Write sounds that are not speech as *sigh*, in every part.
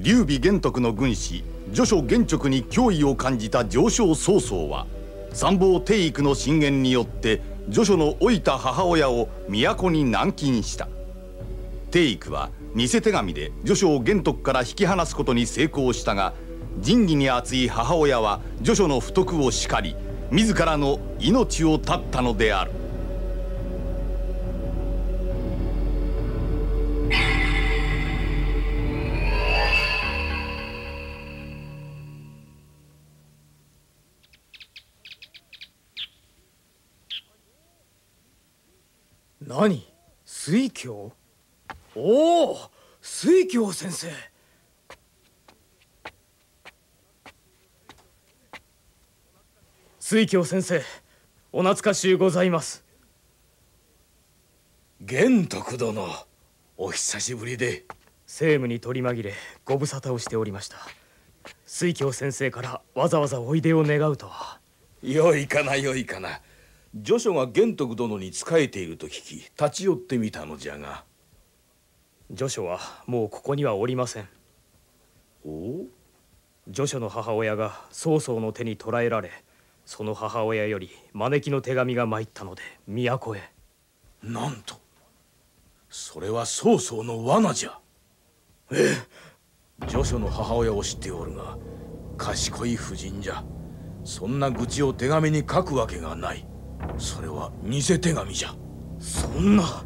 劉備玄徳の軍師序書玄直に脅威を感じた上昇曹操は参謀帝育の進言によって序書の老いた母親を都に軟禁した。帝育は偽手紙で序書を玄徳から引き離すことに成功したが仁義に熱い母親は序書の不徳を叱り自らの命を絶ったのである。何？水鏡おお水鏡先生。水鏡先生お懐かしゅうございます。玄徳殿お久しぶりで。政務に取り紛れご無沙汰をしておりました。水鏡先生からわざわざおいでを願うとは。よいかなよいかな。序書が玄徳殿に仕えていると聞き立ち寄ってみたのじゃが。序書はもうここにはおりません。お？序書の母親が曹操の手に捕らえられその母親より招きの手紙が参ったので都へ。なんとそれは曹操の罠じゃ。え？え序書の母親を知っておるが賢い婦人じゃ。そんな愚痴を手紙に書くわけがないそれは偽手紙じゃ。そんな。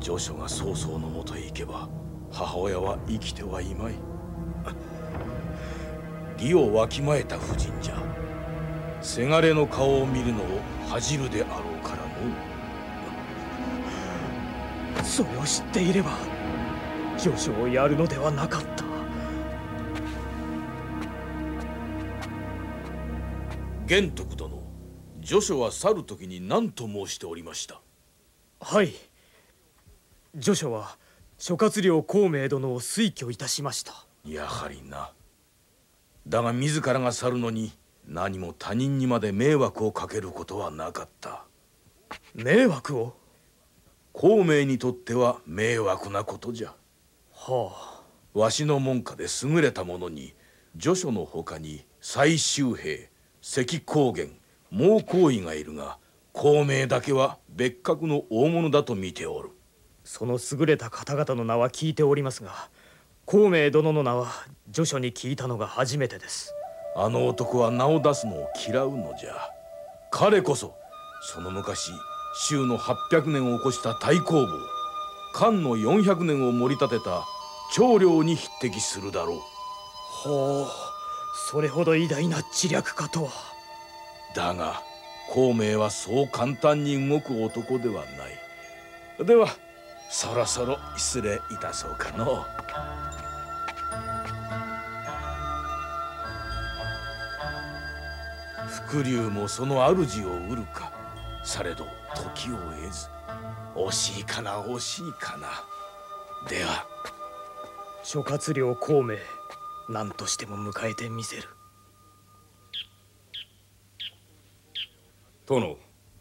序書が曹操のもとへ行けば母親は生きてはいまい。*laughs* 義をわきまえた婦人じゃ。せがれの顔を見るのを恥じるであろうからの。*laughs* それを知っていれば序書をやるのではなかった。玄徳殿序書は去る時に何と申しておりました？はい。序書は諸葛亮孔明殿を推挙いたしました。やはりな。だが自らが去るのに何も他人にまで迷惑をかけることはなかった。迷惑を？孔明にとっては迷惑なことじゃ。はあ。わしの門下で優れた者に序書のほかに最周平関高原猛行為がいるが孔明だけは別格の大物だと見ておる。その優れた方々の名は聞いておりますが孔明殿の名は序書に聞いたのが初めてです。あの男は名を出すのを嫌うのじゃ。彼こそその昔周の800年を起こした太公望。漢の400年を盛り立てた長領に匹敵するだろう。ほうそれほど偉大な知略かとはだが孔明はそう簡単に動く男ではない。ではそろそろ失礼いたそうかの伏龍もその主を売るか。されど時を得ず。惜しいかな惜しいかな。では。諸葛亮孔明何としても迎えてみせる。殿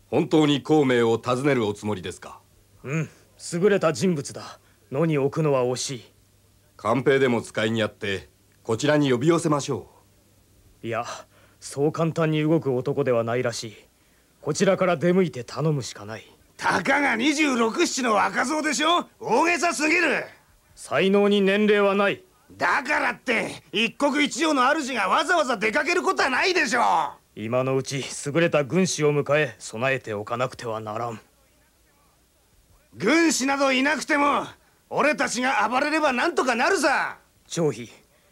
本当に孔明を訪ねるおつもりですか？うん優れた人物だ。野に置くのは惜しい。官兵でも使いにあってこちらに呼び寄せましょう。いやそう簡単に動く男ではないらしい。こちらから出向いて頼むしかない。たかが26七の若造でしょ？大げさすぎる。才能に年齢はない。だからって一国一城の主がわざわざ出かけることはないでしょ今のうち優れた軍師を迎え備えておかなくてはならん。軍師などいなくても俺たちが暴れればなんとかなるさ。張飛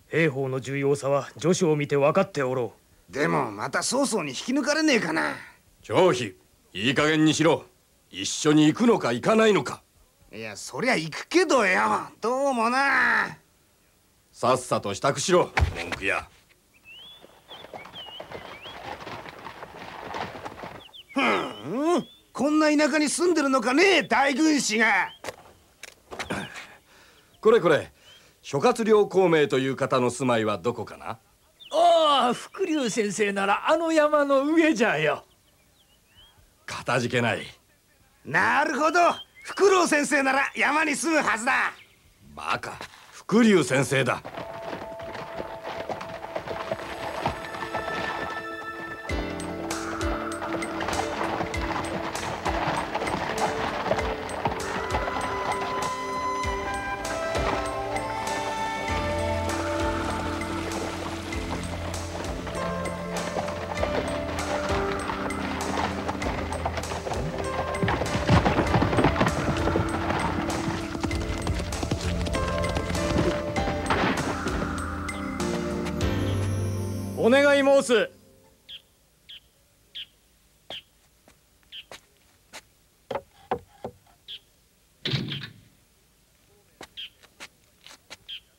兵法の重要さは序書を見て分かっておろう。でもまた曹操に引き抜かれねえかな。張飛いい加減にしろ。一緒に行くのか行かないのか。いやそりゃ行くけどよ。どうもな。さっさと支度しろ文句やふん。こんな田舎に住んでるのかね大軍師が。*laughs* これこれ。諸葛亮孔明という方の住まいはどこかな？ああ伏龍先生ならあの山の上じゃよ。かたじけない。なるほど。フクロウ先生なら山に住むはずだ。バカ。フ福龍先生だ願い申す。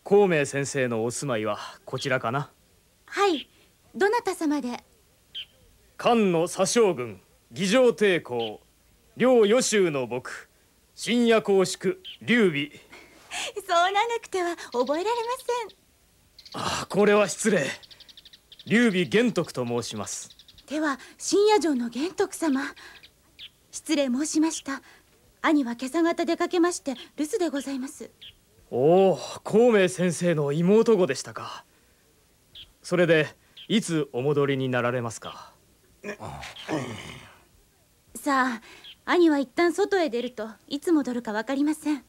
孔明先生のお住まいはこちらかな？はいどなた様で？漢の左将軍義上帝公両予州の僕深夜公祝劉備。*laughs* そう長くては覚えられまあこれは失礼劉備玄徳と申します。では深夜城の玄徳様。失礼申しました。兄は今朝方出かけまして留守でございます。おお孔明先生の妹子でしたか。それでいつお戻りになられますか。さあ兄は一旦外へ出るといつ戻るか分かりません。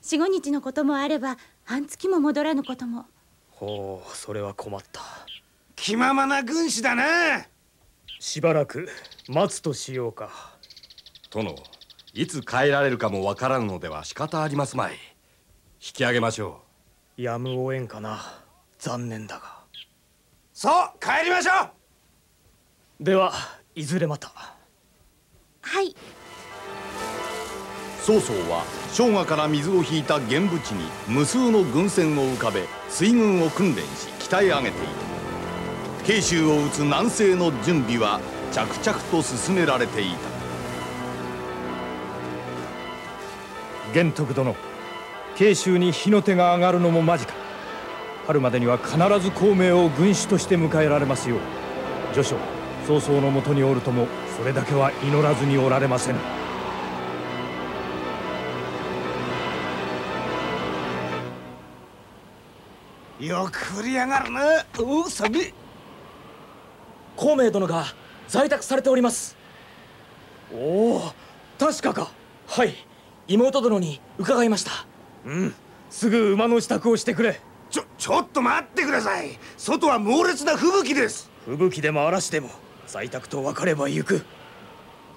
四五日のこともあれば半月も戻らぬことも。ほうそれは困った気ままな軍師だな。しばらく待つとしようか。殿いつ帰られるかもわからぬのでは仕方ありますまい。引き上げましょやむをえんかな。残念だが。そう帰りましょう。ではいずれまた。はい。曹操は生姜から水を引いた玄武地に無数の軍船を浮かべ水軍を訓練し鍛え上げている慶州を撃つ南西の準備は着々と進められていた。玄徳殿慶州に火の手が上がるのも間近。春までには必ず孔明を軍師として迎えられますよう。序章曹操のもとにおるともそれだけは祈らずにおられませぬ。よく振りやがるな。おお寒い孔明殿が在宅されております。おお確かか。はい。妹殿に伺いました。うん。すぐ馬の支度をしてくれ。ちょちょっと待ってください。外は猛烈な吹雪です。吹雪でも嵐でも在宅と分かれば行く。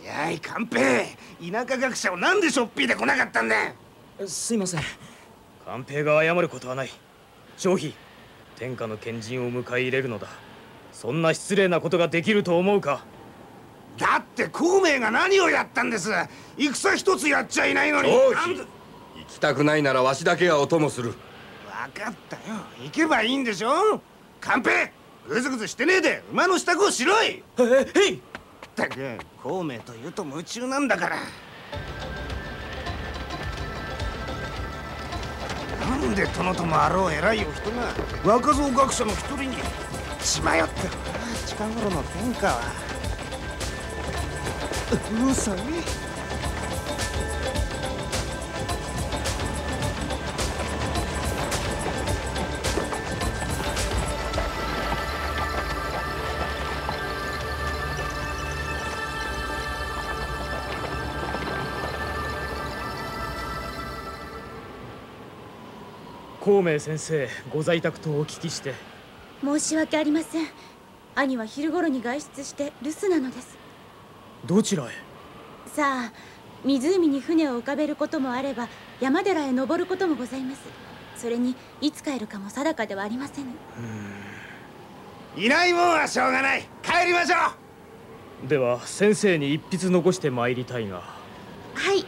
やい寛平。田舎学者をなんでしょっぴいで来なかったんだ。すいません。官兵が謝ることはない。張飛天下の賢人を迎え入れるのだそんな失礼なことができると思うか？だって孔明が何をやったんです？戦一つやっちゃいないのに。行きたくないならわしだけがお供する。分かったよ。行けばいいんでしょ？寛平ぐずぐずしてねえで。馬の支度をしろい。えへい！ったく孔明というと夢中なんだから。なんで殿ともあろう偉いお人が若造学者の一人に血迷って。近頃の天下は。うさぎ孔明先生ご在宅とお聞きして。申し訳ありません。兄は昼頃に外出して留守なのです。どちらへ？さあ湖に船を浮かべることもあれば山寺へ登ることもございます。それにいつ帰るかも定かではありませぬ。いないもんはしょうがない。帰りましょう。では先生に一筆残して参りたいがはい。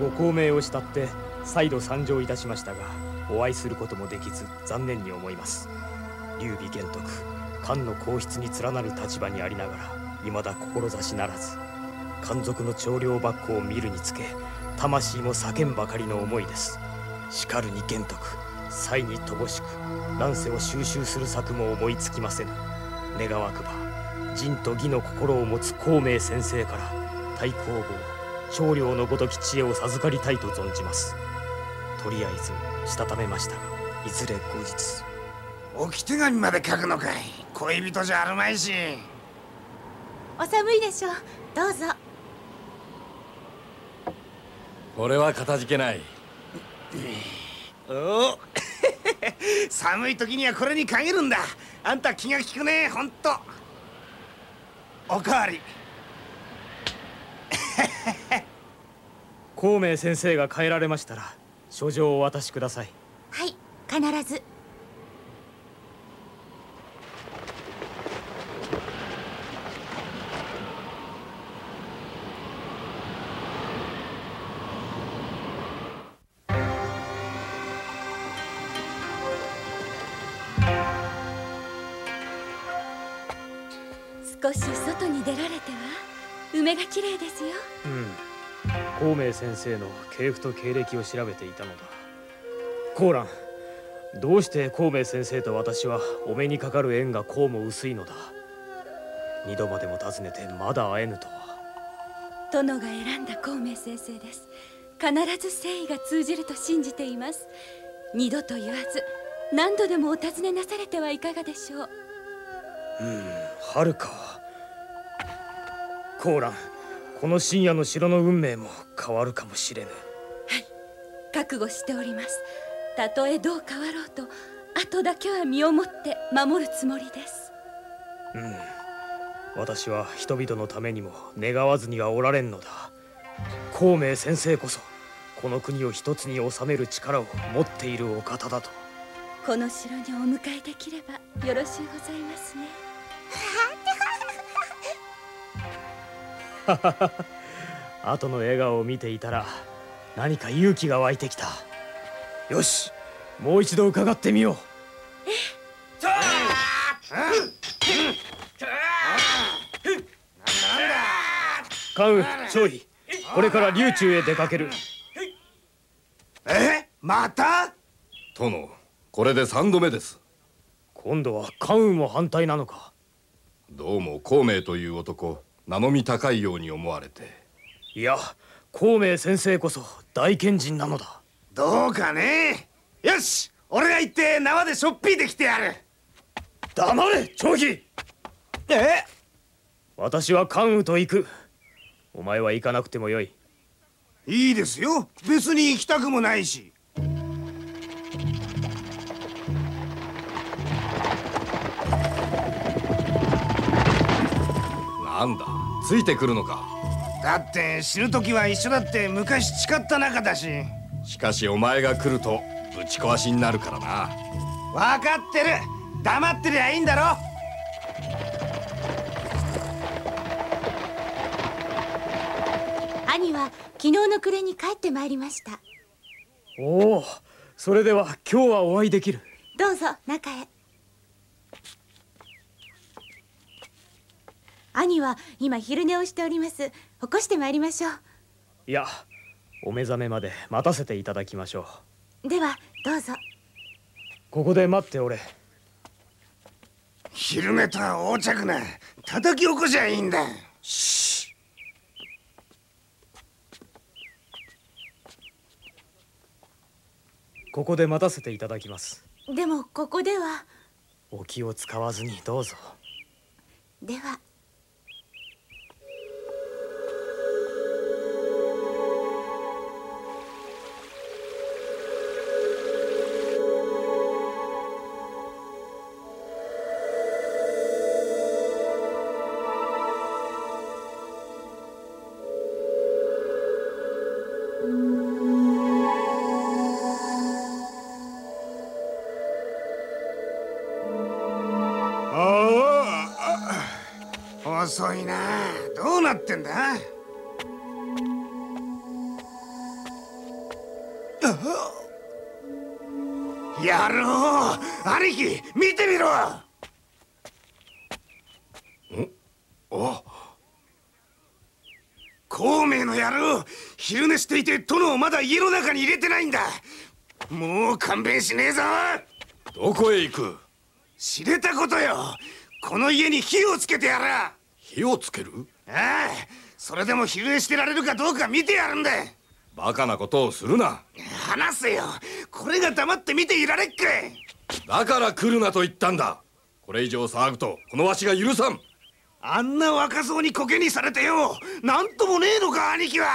ご高名を慕って再度参上いたしましたがお会いすることもできず残念に思います。劉備玄徳漢の皇室に連なる立場にありながら未だ志ならず漢族の長領ばっこを見るにつけ魂も叫んばかりの思いです。しかるに玄徳才に乏しく乱世を収集する策も思いつきませぬ。願わくば仁と義の心を持つ孔明先生から太公望長領のごとき知恵を授かりたいと存じます。とりあえずしたためましたがいずれ後日。置き手紙まで書くのかい。恋人じゃあるまいし。お寒いでしょう。どうぞ。これはかたじけない。おお。*laughs* 寒い時にはこれに限るんだ。あんた気が利くね。ほんと。おかわり。孔明先生が帰られましたら書状をお渡しください。はい必ず。少し外に出られては梅が綺麗ですよ。孔明先生の系譜と経歴を調べていたのだ。コーランどうして孔明先生と私はお目にかかる縁がこうも薄いのだ。二度までも訪ねてまだ会えぬとは。殿が選んだ孔明先生です。必ず誠意が通じると信じています。二度と言わず何度でもお尋ねなされてはいかがでしょう。はるか。コーランこの深夜の城の運命も変わるかもしれぬ。覚悟しております。たとえどう変わろうと後だけは身をもって守るつもりです。私は人々のためにも願わずにはおられんのだ。孔明先生こそこの国を一つに収める力を持っているお方だと。この城にお迎えできればよろしゅうございますね *laughs* 後の笑顔を見ていたら何か勇気が湧いてきた。よしもう一度伺ってみよう。関羽張飛これから琉球へ出かける。え？また？殿これで三度目です。今度は関羽も反対なのか。どうも孔明という男名のみ高いように思われて。いや孔明先生こそ大賢人なのだ。どうかね。よし俺が行って縄でしょっぴいてきてやる。黙れ張飛え？私は関羽と行く。お前は行かなくてもよい。いいですよ。別に行きたくもないしなんだ？ついてくるのか？だって死ぬ時は一緒だって昔誓った仲だし。しかしお前が来るとぶち壊しになるからな。分かってる。黙ってりゃいいんだろ。兄は昨日の暮れに帰ってまいりました。おおそれでは今日はお会いできる。どうぞ中へ兄は今昼寝をしております。起こしてまいりましょう。いやお目覚めまで待たせていただきましょう。ではどうぞ。ここで待っておれ。昼寝とは横着な叩き起こしゃいいんだ。ここで待たせていただきます。でもここでは。お気を使わずにどうぞ。では遅いな。どうなってんだ？やろう。兄貴見てみろ。お孔明の野郎昼寝していて殿をまだ家の中に入れてないんだ。もう勘弁しねえぞ。どこへ行く？知れたことよ。この家に火をつけてやら火をつける？ああそれでも昼寝してられるかどうか見てやるんだ。バカなことをするな。話せよ。これが黙って見ていられっか。だから来るなと言ったんだ。これ以上騒ぐとこのわしが許さん。あんな若造にコケにされてよ。なんともねえのか兄貴は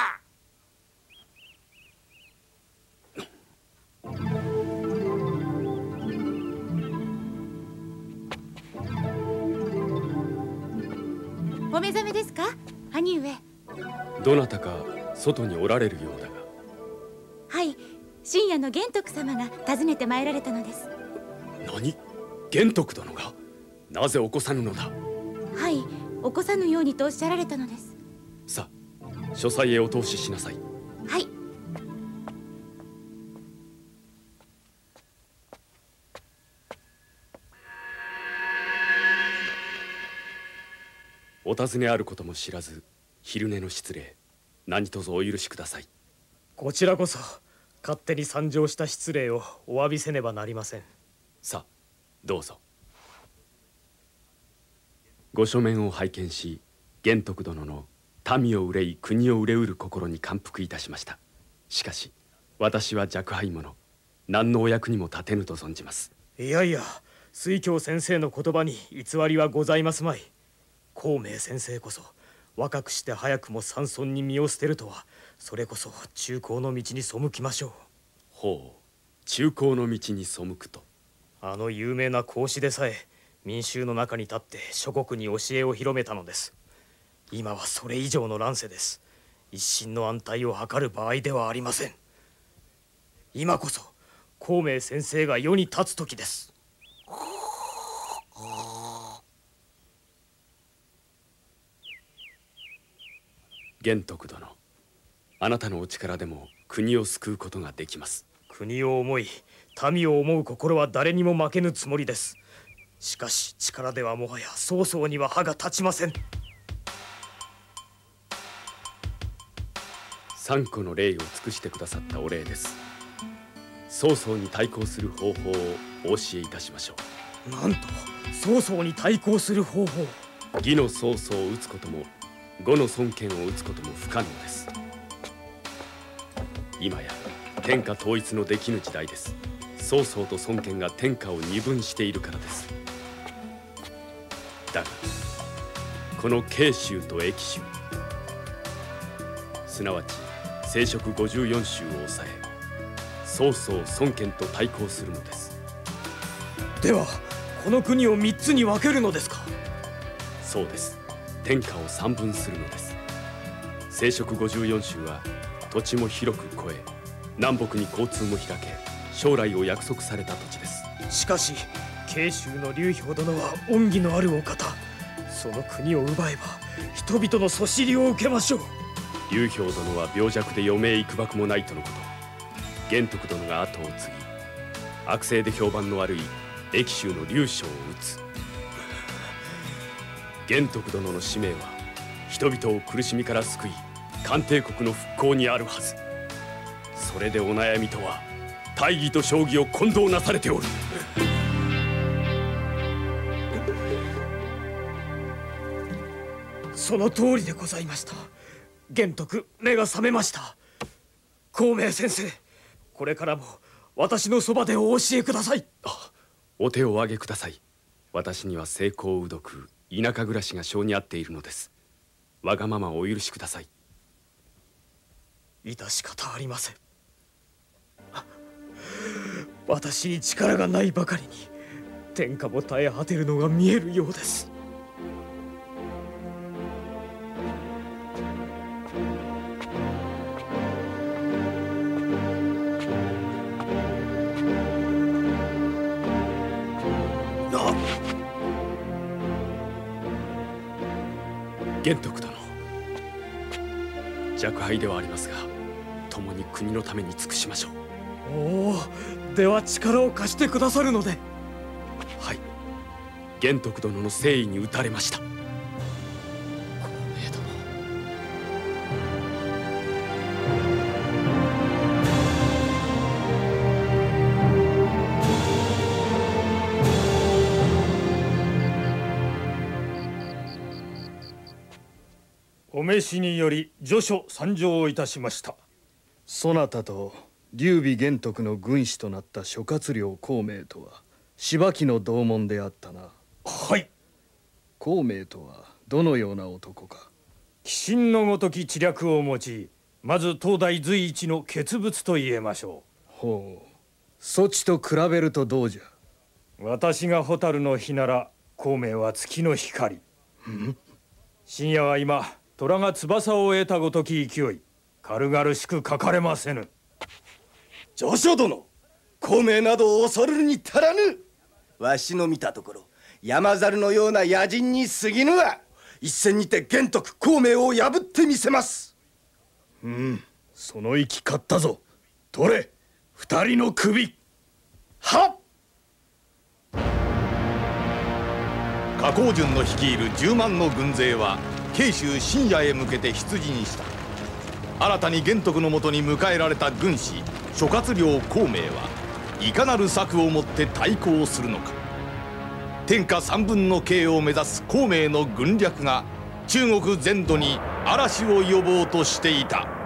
お目覚めですか？兄上。どなたか外におられるようだが。はい。深夜の玄徳様が訪ねて参られたのです。何？玄徳殿が？なぜ起こさぬのだ？はい。起こさぬようにとおっしゃられたのです。さあ書斎へお通ししなさい。はいお尋ねあることも知らず昼寝の失礼何卒お許しください。こちらこそ勝手に参上した失礼をお詫びせねばなりません。さあどうぞ。ご書面を拝見し玄徳殿の民を憂い国を憂うる心に感服いたしました。しかし私は若輩者何のお役にも立てぬと存じます。いやいや水教先生の言葉に偽りはございますまい孔明先生こそ若くして早くも山村に身を捨てるとはそれこそ中高の道に背きましょう。ほう中高の道に背くと。あの有名な孔子でさえ民衆の中に立って諸国に教えを広めたのです。今はそれ以上の乱世です。一心の安泰を図る場合ではありません。今こそ孔明先生が世に立つ時です玄徳殿。あなたのお力でも国を救うことができます。国を思い民を思う心は誰にも負けぬつもりです。しかし力ではもはや曹操には歯が立ちません。三個の礼を尽くしてくださったお礼です。曹操に対抗する方法をお教えいたしましょなんと曹操に対抗する方法。う義の曹操を討つことも呉の孫権を討つことも不可能です。今や天下統一のできぬ時代です。曹操と孫権が天下を二分しているからです。だがこの慶州と益州すなわち聖職54州を抑え曹操孫権と対抗するのです。ではこの国を三つに分けるのですか？そうです天下を三分するのです。聖職54州は土地も広く超え南北に交通も開け将来を約束された土地です。しかし慶州の劉氷殿は恩義のあるお方。その国を奪えば人々のそしりを受けましょう。劉氷殿は病弱で余命いくばくもないとのこと。玄徳殿が後を継ぎ悪性で評判の悪い益州の劉将を討つ玄徳殿の使命は人々を苦しみから救い漢帝国の復興にあるはず。それでお悩みとは大義と将棋を混同なされておる。その通りでございました。玄徳目が覚めました。孔明先生これからも私のそばでお教えください。お手をお上げください。私には成功うどく田舎暮らしが性に合っているのです。わがままをお許しください。致し方ありません。私に力がないばかりに天下も耐え果てるのが見えるようです。玄徳殿。若輩ではありますが共に国のために尽くしましょう。おおでは力を貸してくださるので。はい。玄徳殿の誠意に打たれましたお召しにより助書参上いたしました。そなたと劉備玄徳の軍師となった諸葛亮孔明とは芝木の同門であったな。はい。孔明とはどのような男か。鬼神のごとき知略を持ちまず東大随一の傑物と言えましょう。ほう。そちと比べるとどうじゃ。私が蛍の火なら孔明は月の光。深夜は今虎が翼を得たごとき勢い軽々しく書かれませぬ。上昇殿孔明などを恐るに足らぬ。わしの見たところ山猿のような野人に過ぎぬわ一戦にて玄徳孔明を破ってみせます。うんその息勝ったぞ。取れ二人の首。はっ！加工順の率いる10万の軍勢は慶州深夜へ向けて出陣した新たに玄徳のもとに迎えられた軍師諸葛亮孔明はいかなる策をもって対抗するのか天下三分の慶を目指す孔明の軍略が中国全土に嵐を呼ぼうとしていた。